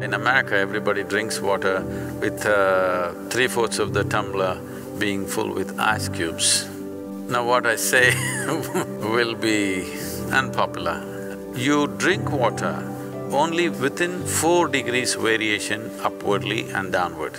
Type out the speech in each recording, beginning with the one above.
In America, everybody drinks water with uh, three-fourths of the tumbler being full with ice cubes. Now what I say will be unpopular. You drink water only within four degrees variation upwardly and downward.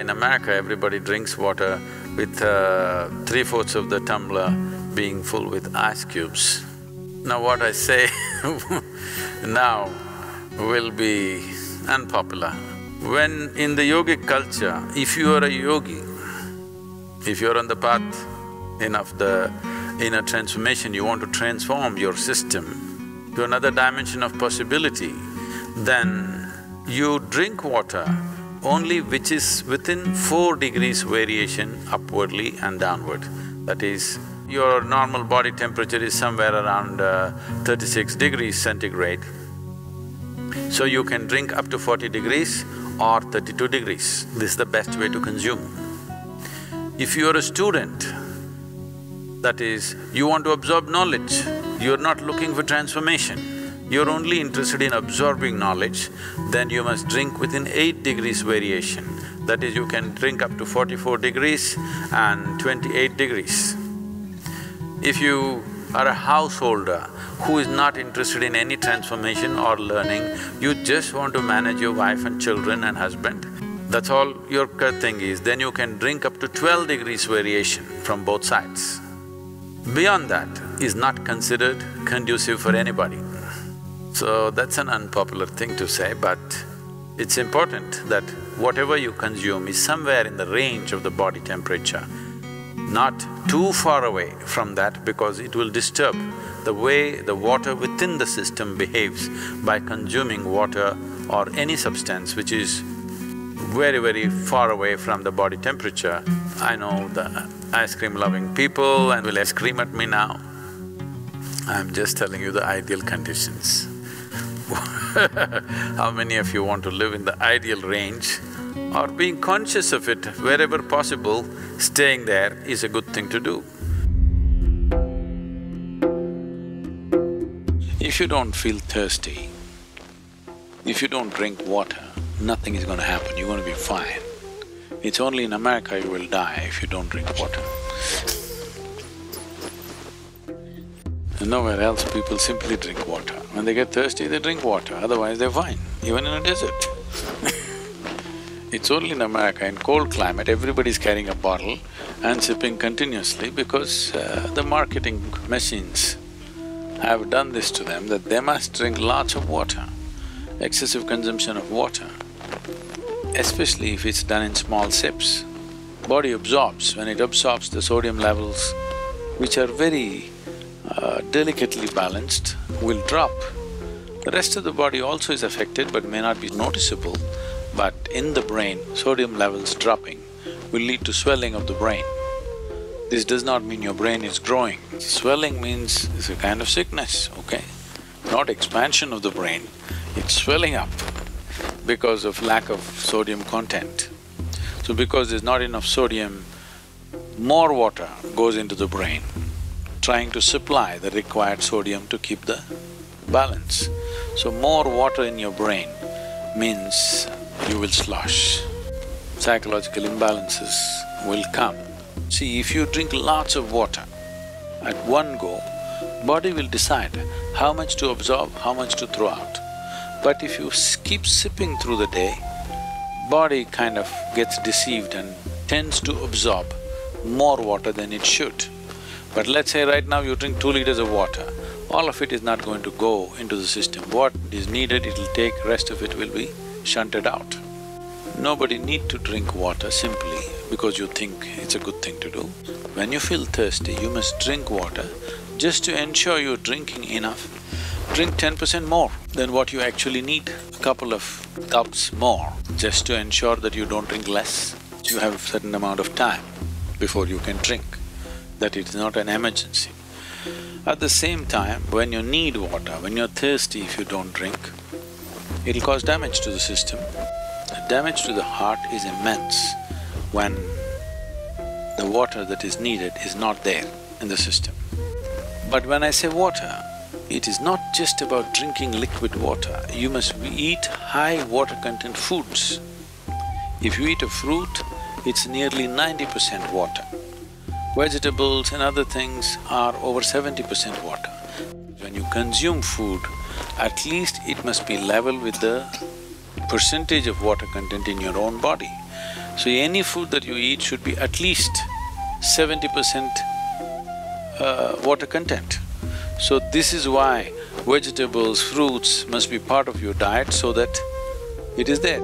In America, everybody drinks water with uh, three-fourths of the tumbler being full with ice cubes. Now what I say now will be unpopular. When in the yogic culture, if you are a yogi, if you're on the path in of the inner transformation, you want to transform your system to another dimension of possibility, then you drink water only which is within four degrees variation upwardly and downward. That is, your normal body temperature is somewhere around uh, thirty-six degrees centigrade. So you can drink up to forty degrees or thirty-two degrees. This is the best way to consume. If you're a student, that is, you want to absorb knowledge, you're not looking for transformation, you're only interested in absorbing knowledge, then you must drink within eight degrees variation. That is, you can drink up to forty-four degrees and twenty-eight degrees. If you are a householder who is not interested in any transformation or learning, you just want to manage your wife and children and husband, that's all your thing is, then you can drink up to twelve degrees variation from both sides. Beyond that is not considered conducive for anybody. So that's an unpopular thing to say, but it's important that whatever you consume is somewhere in the range of the body temperature, not too far away from that because it will disturb the way the water within the system behaves by consuming water or any substance which is very, very far away from the body temperature. I know the ice cream loving people and will scream at me now. I'm just telling you the ideal conditions. How many of you want to live in the ideal range or being conscious of it wherever possible, staying there is a good thing to do. If you don't feel thirsty, if you don't drink water, nothing is gonna happen, you're gonna be fine. It's only in America you will die if you don't drink water. Nowhere else people simply drink water. When they get thirsty, they drink water, otherwise they're fine, even in a desert. it's only in America, in cold climate, everybody's carrying a bottle and sipping continuously because uh, the marketing machines have done this to them that they must drink lots of water. Excessive consumption of water, especially if it's done in small sips, body absorbs. When it absorbs the sodium levels, which are very uh, delicately balanced will drop. The rest of the body also is affected but may not be noticeable, but in the brain, sodium levels dropping will lead to swelling of the brain. This does not mean your brain is growing. Swelling means it's a kind of sickness, okay? Not expansion of the brain, it's swelling up because of lack of sodium content. So because there's not enough sodium, more water goes into the brain trying to supply the required sodium to keep the balance. So more water in your brain means you will slosh. Psychological imbalances will come. See, if you drink lots of water at one go, body will decide how much to absorb, how much to throw out. But if you keep sipping through the day, body kind of gets deceived and tends to absorb more water than it should. But let's say right now you drink two liters of water, all of it is not going to go into the system. What is needed, it'll take, rest of it will be shunted out. Nobody need to drink water simply because you think it's a good thing to do. When you feel thirsty, you must drink water just to ensure you're drinking enough. Drink ten percent more than what you actually need, a couple of cups more, just to ensure that you don't drink less. You have a certain amount of time before you can drink that it is not an emergency. At the same time, when you need water, when you're thirsty if you don't drink, it'll cause damage to the system. The damage to the heart is immense when the water that is needed is not there in the system. But when I say water, it is not just about drinking liquid water, you must eat high water content foods. If you eat a fruit, it's nearly ninety percent water. Vegetables and other things are over seventy percent water. When you consume food, at least it must be level with the percentage of water content in your own body. So any food that you eat should be at least seventy percent uh, water content. So this is why vegetables, fruits must be part of your diet so that it is there.